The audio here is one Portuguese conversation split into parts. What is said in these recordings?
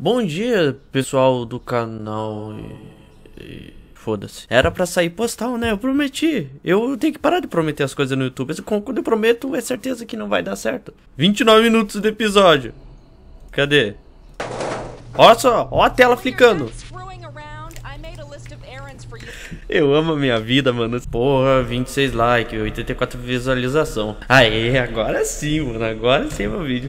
Bom dia, pessoal do canal. e- e- Foda-se. Era pra sair postal, né? Eu prometi. Eu tenho que parar de prometer as coisas no YouTube. Quando eu prometo, é certeza que não vai dar certo. 29 minutos de episódio. Cadê? Olha só, ó a tela you. Eu amo a minha vida, mano. Porra, 26 likes, 84 visualização. Aê, agora sim, mano. Agora sim é meu vídeo.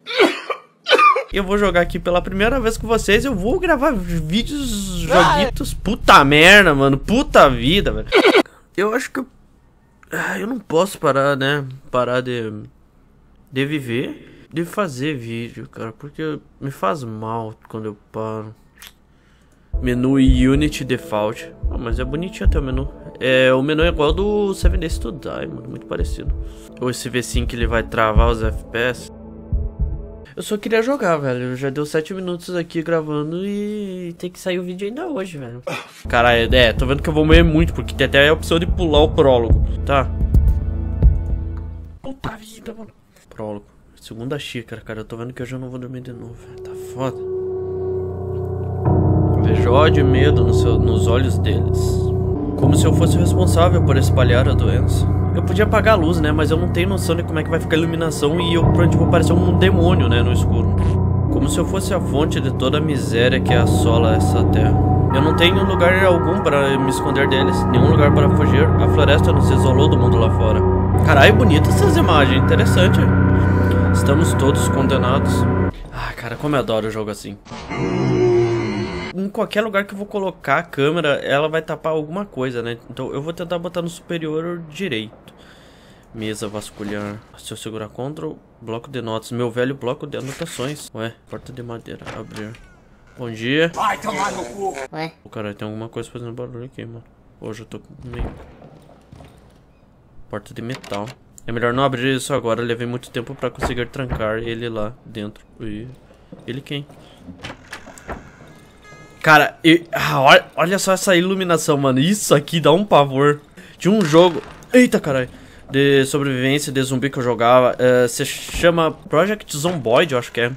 Eu vou jogar aqui pela primeira vez com vocês. Eu vou gravar vídeos, joguitos. Puta merda, mano. Puta vida, velho. Eu acho que eu. Ah, Eu não posso parar, né? Parar de. De viver. De fazer vídeo, cara. Porque me faz mal quando eu paro. Menu Unity Default. Ah, mas é bonitinho até o menu. É, o menu é igual do 7 Days to Die, mano. Muito parecido. Ou esse V5 ele vai travar os FPS. Eu só queria jogar, velho. Já deu 7 minutos aqui gravando e tem que sair o vídeo ainda hoje, velho. Caralho, é, tô vendo que eu vou morrer muito, porque tem até a opção de pular o prólogo, tá? Puta vida, mano. Prólogo. Segunda xícara, cara. Eu tô vendo que eu não vou dormir de novo, velho. Tá foda. Vejo ódio e medo no seu- nos olhos deles. Como se eu fosse responsável por espalhar a doença. Eu podia apagar a luz, né? Mas eu não tenho noção de como é que vai ficar a iluminação e eu provavelmente vou parecer um demônio, né? No escuro. Como se eu fosse a fonte de toda a miséria que assola essa terra. Eu não tenho lugar algum para me esconder deles, nenhum lugar para fugir. A floresta nos isolou do mundo lá fora. Caralho, bonitas essas imagens, interessante. Estamos todos condenados. Ah, cara, como eu adoro jogo assim qualquer lugar que eu vou colocar a câmera, ela vai tapar alguma coisa, né? Então eu vou tentar botar no superior direito. Mesa vasculhar. Se eu segurar Ctrl, bloco de notas. Meu velho bloco de anotações. Ué, porta de madeira. Abrir. Bom dia. Ué, O cara tem alguma coisa fazendo barulho aqui, mano. Hoje eu tô com meio. Porta de metal. É melhor não abrir isso agora. Levei muito tempo pra conseguir trancar ele lá dentro. Ih, Ele quem? Cara, e- ah, olha, olha só essa iluminação, mano. Isso aqui dá um pavor. De um jogo. Eita, caralho. De sobrevivência de zumbi que eu jogava. eh, Se chama Project Zomboid, eu acho que é.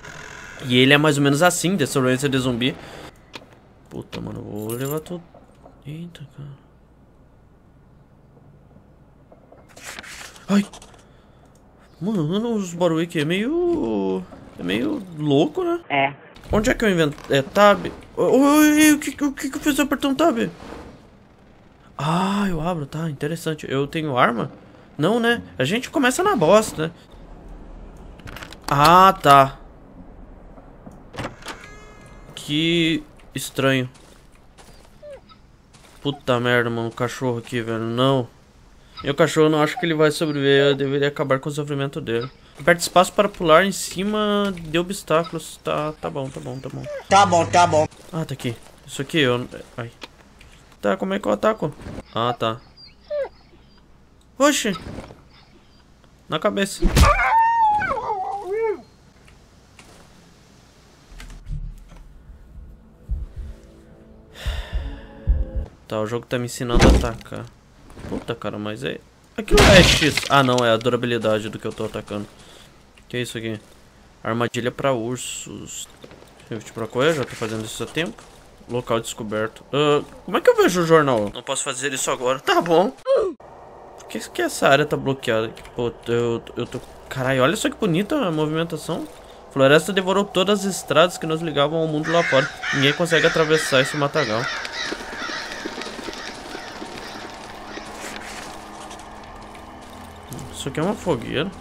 E ele é mais ou menos assim, de sobrevivência de zumbi. Puta, mano, eu vou levar tudo. Eita, cara. Ai. Mano, os barulhos aqui é meio. É meio louco, né? é. Onde é que eu invento? É tab? Oi, o que, o que eu fiz apertando tab? Ah, eu abro, tá, interessante. Eu tenho arma? Não, né? A gente começa na bosta, né? Ah, tá. Que estranho. Puta merda, mano, o cachorro aqui, velho, não. O cachorro não acho que ele vai sobreviver, eu deveria acabar com o sofrimento dele. Aperta espaço para pular em cima de obstáculos. Tá, tá bom, tá bom, tá bom. Tá bom, tá bom. Ah, tá aqui. Isso aqui eu. Ai. Tá, como é que eu ataco? Ah, tá. Oxi. Na cabeça. Tá, o jogo tá me ensinando a atacar. Puta, cara, mas é. Aquilo é X. Ah, não, é a durabilidade do que eu tô atacando. Que é isso aqui? Armadilha pra ursos. Shift pra correr, já tô fazendo isso há tempo. Local descoberto. Ah, como é que eu vejo o jornal? Não posso fazer isso agora. Tá bom. Por que, que essa área tá bloqueada? Pô, eu, eu tô. Caralho, olha só que bonita a movimentação. Floresta devorou todas as estradas que nos ligavam ao mundo lá fora. Ninguém consegue atravessar esse matagal. Isso aqui é uma fogueira.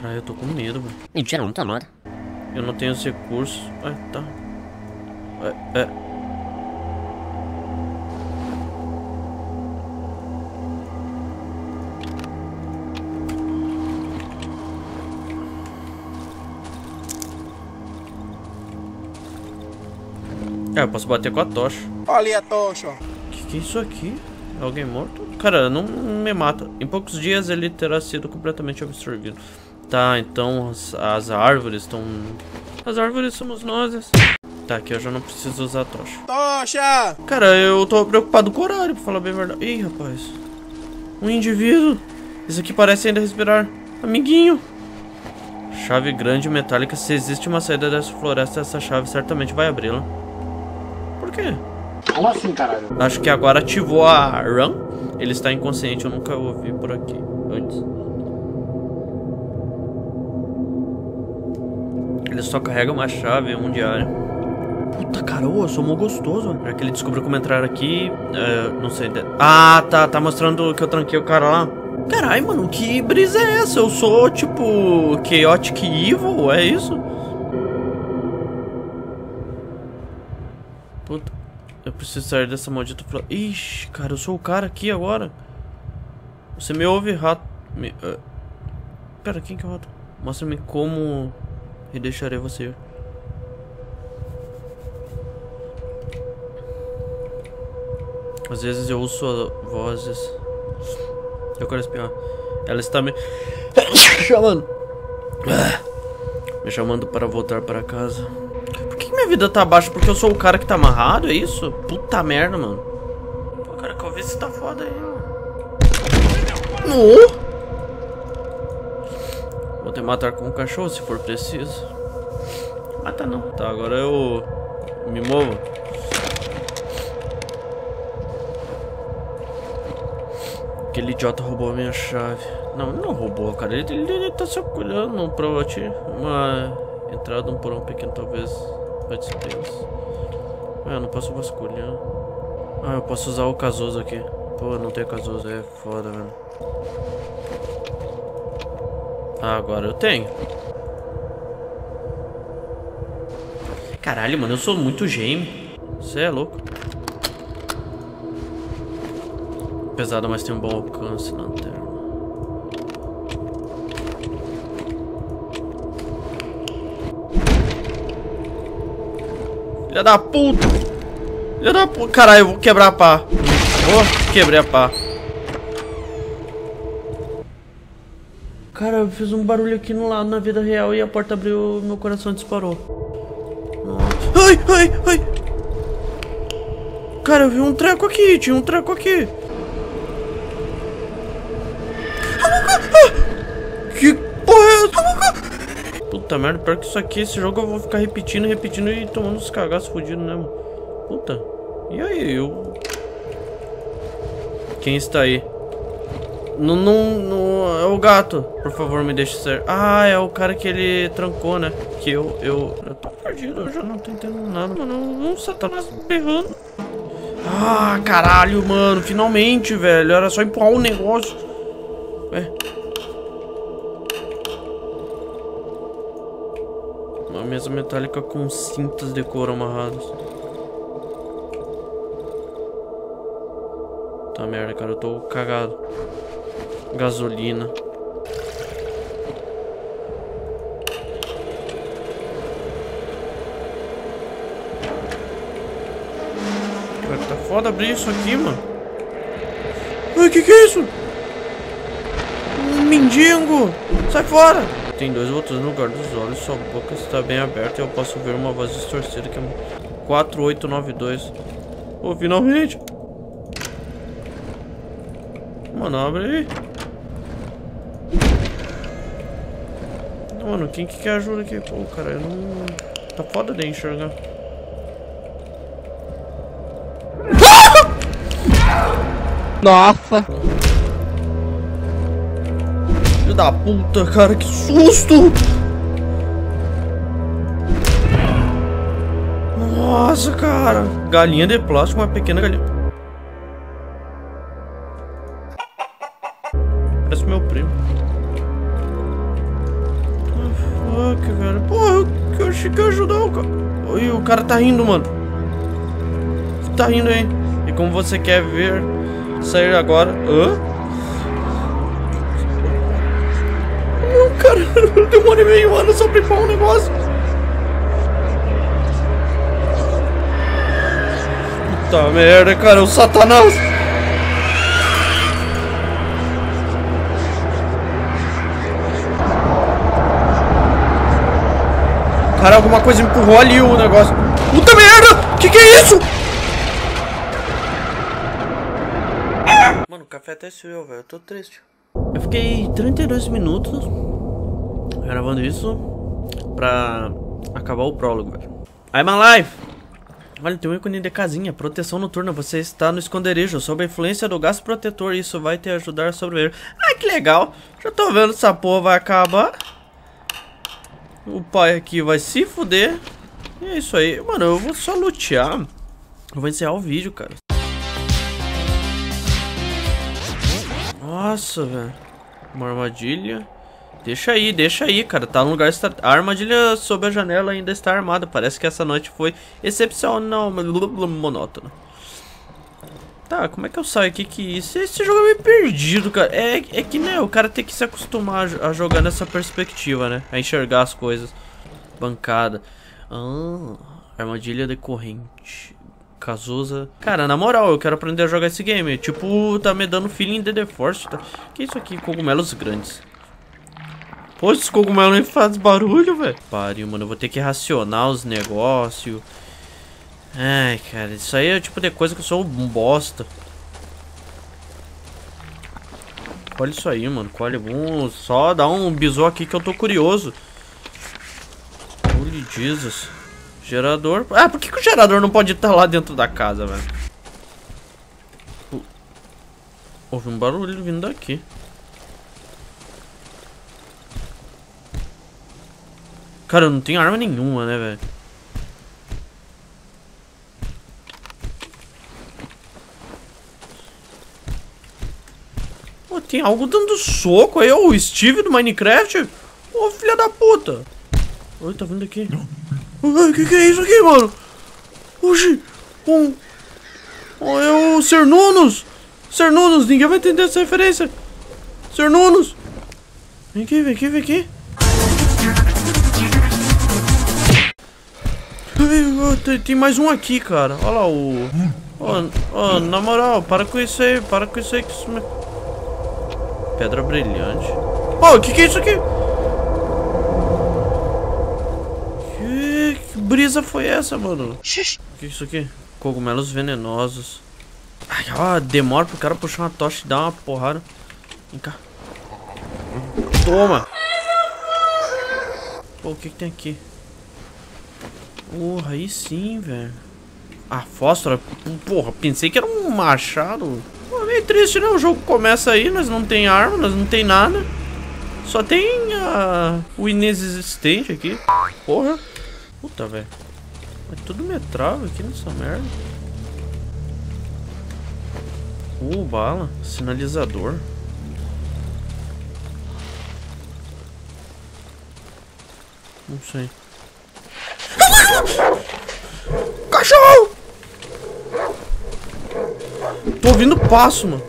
Caralho, eu tô com medo, velho. Mentira, não tá nada. Eu não tenho os recursos. Ah, tá. É, é. É, eu posso bater com a tocha. Olha a tocha. Que que é isso aqui? É alguém morto? Cara, não me mata. Em poucos dias ele terá sido completamente absorvido. Tá, então as, as árvores estão. As árvores somos nós. Tá, aqui eu já não preciso usar a tocha. Tocha! Cara, eu tô preocupado com o horário, pra falar bem a verdade. Ih, rapaz. Um indivíduo. Isso aqui parece ainda respirar. Amiguinho. Chave grande metálica. Se existe uma saída dessa floresta, essa chave certamente vai abri-la. Por quê? Como assim, caralho? Acho que agora ativou a run. Ele está inconsciente, eu nunca ouvi por aqui antes. Ele só carrega uma chave, um diário. Puta cara, eu sou mó gostoso. Já que ele descobriu como entrar aqui. é, não sei. Ah, tá, tá mostrando que eu tranquei o cara lá. Caralho, mano, que brisa é essa? Eu sou tipo. Chaotic Evil, é isso? Puta. Eu preciso sair dessa maldita. Ixi, cara, eu sou o cara aqui agora. Você me ouve, rato. Me... eh, Pera, quem que é o rato? Mostra-me como. E deixarei você. Às vezes eu ouço vozes. Eu quero espirrar. Ela está me chamando. Me chamando para voltar para casa. Por que minha vida tá baixa? Porque eu sou o cara que tá amarrado, é isso? Puta merda, mano. Pô, cara, que eu vi se tá foda aí, mano. No! Vou te matar com um cachorro se for preciso. Mata não. Tá, agora eu me movo. Aquele idiota roubou a minha chave. Não, não roubou, cara. Ele, ele, ele tá só olhando pra ti. Uma entrada, um porão pequeno, talvez. Vai despedir. Ah, eu não posso vasculhar. Ah, eu posso usar o Casoso aqui. Pô, não tem Casoso, é foda, velho. Ah, agora eu tenho. Caralho, mano, eu sou muito gêmeo. Você é louco. Pesada, mas tem um bom alcance na lanterna. Filha da puta! Filha da puta! Caralho, eu vou quebrar a pá. Oh, quebrei a pá. Cara, eu fiz um barulho aqui no lado na vida real e a porta abriu meu coração disparou. Ai, ai, ai! Cara, eu vi um treco aqui, tinha um treco aqui. Que porra é? Puta merda, pior que isso aqui, esse jogo eu vou ficar repetindo, repetindo e tomando uns cagaços fodidos, né, mano? Puta. E aí, eu... Quem está aí? Não, não, não, é o gato. Por favor, me deixe ser. Ah, é o cara que ele trancou, né? Que eu, eu, eu tô perdido, eu já não tô entendendo nada, mano. Um satanás berrando. Ah, caralho, mano. Finalmente, velho. Era só empurrar um negócio. Ué. Uma mesa metálica com cintas de couro amarradas. Tá merda, cara. Eu tô cagado. Gasolina. Cara, tá foda abrir isso aqui, mano. Ai, que que é isso? Um mendigo! Sai fora! Tem dois botões no lugar dos olhos, sua boca está bem aberta e eu posso ver uma voz distorcida que é 4892. Oh, finalmente! Mano, abre aí. Mano, quem que quer ajuda aqui? Pô, cara, eu não... Tá foda de enxergar. Nossa. Filho da puta, cara, que susto! Nossa, cara. Galinha de plástico, uma pequena galinha. Cara tá rindo, mano. Tá rindo aí. E como você quer ver sair agora. Hã? Não, cara, demorei meio ano só pra um negócio. Puta merda, cara, o satanás. Cara, alguma coisa empurrou ali o negócio. Puta merda! Que que é isso? Mano, o café até sumiu, velho. Eu tô triste. Eu fiquei 32 minutos Gravando isso pra acabar o prólogo, velho. I'm alive! Olha, tem um ícone de casinha. Proteção noturna. Você está no esconderijo. Sob a influência do gás protetor. Isso vai te ajudar a sobreviver. Ai, que legal. Já tô vendo essa porra vai acabar. O pai aqui vai se fuder. E é isso aí. Mano, eu vou só lutear. Eu vou encerrar o vídeo, cara. Nossa, velho. Uma armadilha. Deixa aí, deixa aí, cara. Tá no lugar. A armadilha sob a janela ainda está armada. Parece que essa noite foi excepcional, monótona. Tá, como é que eu saio aqui que isso? Esse jogo é meio perdido, cara. É, é que, né, o cara tem que se acostumar a jogar nessa perspectiva, né? A enxergar as coisas. Bancada. Ah, armadilha decorrente. Cazuza. Cara, na moral, eu quero aprender a jogar esse game. Tipo, tá me dando feeling de The Force. Tá? Que isso aqui? Cogumelos grandes. Pô, esses cogumelos nem fazem barulho, velho. Pariu, mano. Eu vou ter que racionar os negócios. Ai, cara. Isso aí é o tipo de coisa que eu sou um bosta. Colhe isso aí, mano. Colhe. Vamos só dar um bisu aqui que eu tô curioso. Holy Jesus. Gerador. Ah, por que, que o gerador não pode estar lá dentro da casa, velho? Houve um barulho vindo daqui. Cara, eu não tenho arma nenhuma, né, velho? Tem algo dando soco aí, o Steve do Minecraft? Ô, filha da puta! Oi, tá vindo aqui. O que, que é isso aqui, mano? Oxi! Um... Oh, é o Ser Nunos, ninguém vai entender essa referência! Ser Nunos! Vem aqui, vem aqui, vem aqui! Tem, mais um aqui, cara. Olha lá o. Oh, oh, na moral, para com isso aí, para com isso aí que isso. Pedra brilhante. Oh, o que, que é isso aqui? Que, que brisa foi essa, mano? O que, que é isso aqui? Cogumelos venenosos. Ai, ó, demora pro cara puxar uma tocha e dar uma porrada. Vem cá. Toma! Pô, o que, que tem aqui? Porra, aí sim, velho. Ah, fósforo. Porra, pensei que era um machado. Meio triste, né? O jogo começa aí, nós não tem arma, nós não tem nada. Só tem uh, o inexistente aqui. Porra. Puta, velho. É tudo metralha aqui nessa merda. Uh, bala. Sinalizador. Não sei. Cachorro! Tô ouvindo passo, mano.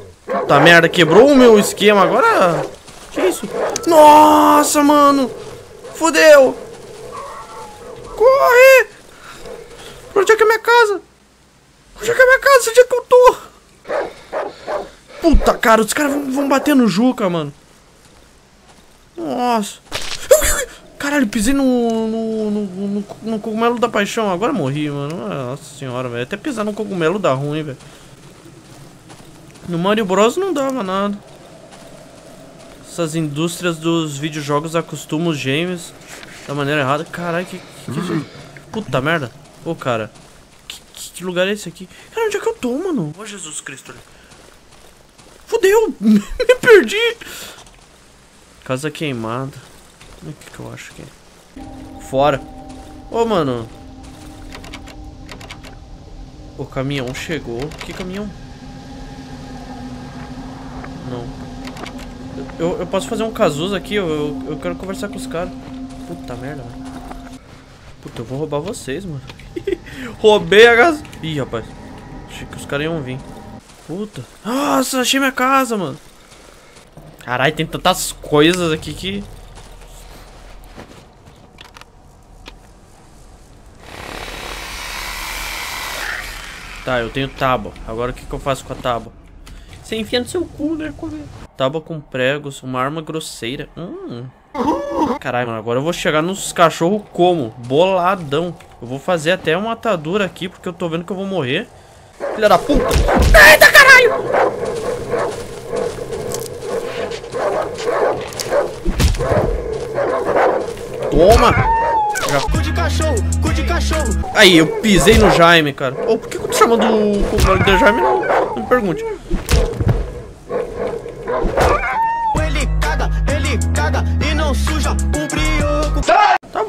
Tá merda, quebrou o meu esquema agora. Que isso? Nossa, mano! Fudeu! Corre! Onde é que é minha casa? Onde é que é minha casa? Onde é que eu tô? Puta, cara, os caras vão, vão bater no Juca, mano. Nossa. Caralho, pisei no, no, no, no, no cogumelo da paixão. Agora morri, mano. Nossa senhora, velho. Até pisar no cogumelo dá ruim, velho. No Mario Bros não dava nada. Essas indústrias dos videojogos acostumam os games da maneira errada. Caralho, que, que, que isso? Puta merda. Ô, cara. Que, que, lugar é esse aqui? Cara, onde é que eu tô, mano? Ô, Jesus Cristo. Fudeu! Me perdi! Casa queimada. O que, que eu acho que é? Fora. Ô, mano. O caminhão chegou. Que caminhão? Não. Eu, eu posso fazer um casuso aqui? Eu, eu, eu, quero conversar com os caras. Puta merda, mano. Puta, eu vou roubar vocês, mano. Roubei a casa. Ih, rapaz. Achei que os caras iam vir. Puta. Nossa, achei minha casa, mano. Caralho, tem tantas coisas aqui que... Tá, eu tenho tábua. Agora o que, que eu faço com a tábua? Você enfia no seu cu, né? Tábua com pregos, uma arma grosseira. Hum. Caralho, mano, agora eu vou chegar nos cachorros como? Boladão. Eu vou fazer até uma atadura aqui, porque eu tô vendo que eu vou morrer. Filha da puta! Eita, caralho! Toma! Cu de cachorro, cu de cachorro. Aí, eu pisei no Jaime, cara. Ô, por que eu tô chamando o de Jaime? Não, não me pergunte.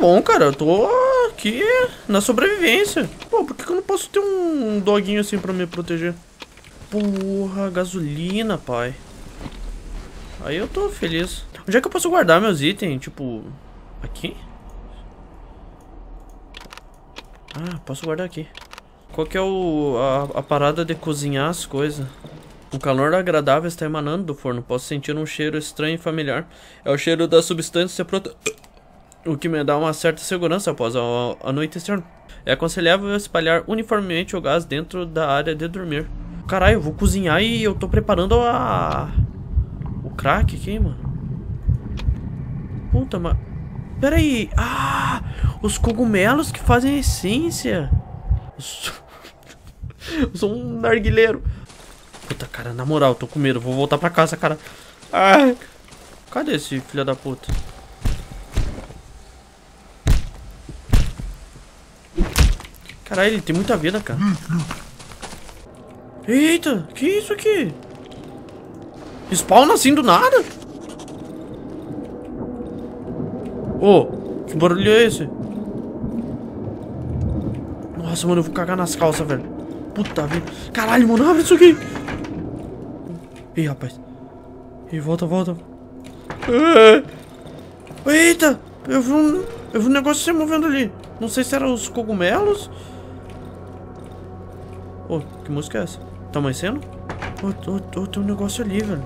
Bom, cara, eu tô aqui na sobrevivência. Pô, por que, que eu não posso ter um doguinho assim pra me proteger? Porra, gasolina, pai. Aí eu tô feliz. Onde é que eu posso guardar meus itens? Tipo, aqui? Ah, posso guardar aqui. Qual que é o, a, a parada de cozinhar as coisas? Um calor agradável está emanando do forno. Posso sentir um cheiro estranho e familiar. É o cheiro da substância prote... O que me dá uma certa segurança após a, noite externa. É aconselhável espalhar uniformemente o gás dentro da área de dormir. Caralho, eu vou cozinhar e eu tô preparando a... O crack aqui, mano. Puta, mas... Pera aí. Ah, os cogumelos que fazem essência. Os- Eu sou um narguileiro. Puta, cara, na moral, tô com medo. Vou voltar pra casa, cara. Ai. Cadê esse filho da puta? Caralho, ele tem muita vida, cara. Eita, que isso aqui? Spawna assim do nada? Ô, que barulho é esse? Nossa, mano, eu vou cagar nas calças, velho. Puta vida. Caralho, mano, abre isso aqui. Ih, rapaz. Ih, volta, volta. Eita, eu vi um, eu vi um negócio se movendo ali. Não sei se eram os cogumelos. Música é essa? Tá amanhecendo? Ô, ô, ô, tem um negócio ali, velho.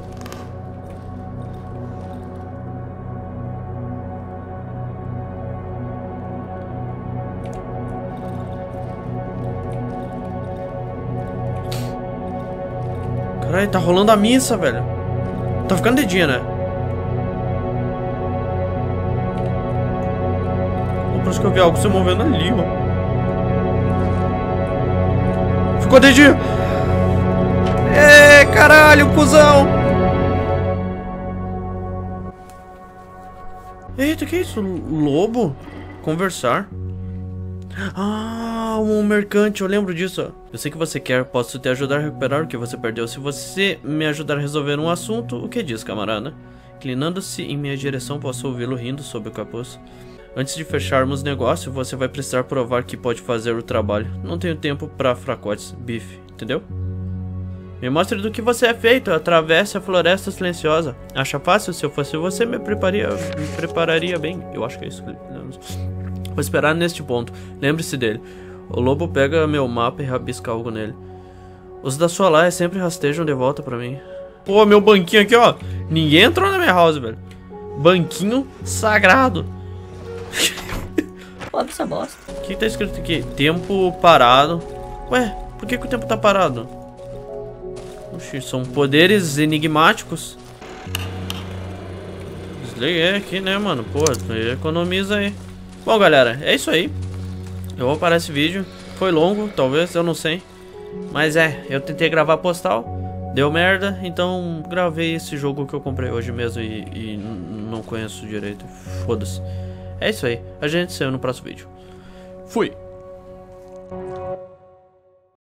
Caralho, tá rolando a missa, velho. Tá ficando de dia, né? Parece que eu vi algo se movendo ali, ó. Dia. É, caralho, cuzão. Eita, que isso? Lobo? Conversar? Ah, um mercante, eu lembro disso. Eu sei que você quer, posso te ajudar a recuperar o que você perdeu. Se você me ajudar a resolver um assunto, o que diz, camarada? Inclinando-se em minha direção, posso ouvi-lo rindo sob o capuz. Antes de fecharmos negócio, você vai precisar provar que pode fazer o trabalho. Não tenho tempo pra fracotes, bife, entendeu? Me mostre do que você é feito, atravesse a floresta silenciosa. Acha fácil? Se eu fosse você, me prepararia, me prepararia bem. Eu acho que é isso. ele- Vou esperar neste ponto. Lembre-se dele. O lobo pega meu mapa e rabisca algo nele. Os da sua laia sempre rastejam de volta pra mim. Pô, meu banquinho aqui, ó. Ninguém entrou na minha house, velho. Banquinho sagrado. Pobre essa bosta. O que tá escrito aqui? Tempo parado. Ué, por que, que o tempo tá parado? Oxi, são poderes enigmáticos. Desliguei aqui, né, mano? Pô, economiza aí. Bom, galera, é isso aí. Eu vou parar esse vídeo. Foi longo, talvez, eu não sei. Mas é, eu tentei gravar postal. Deu merda, então gravei esse jogo que eu comprei hoje mesmo e, e não conheço direito. Foda-se. É isso aí. A gente se vê no próximo vídeo. Fui.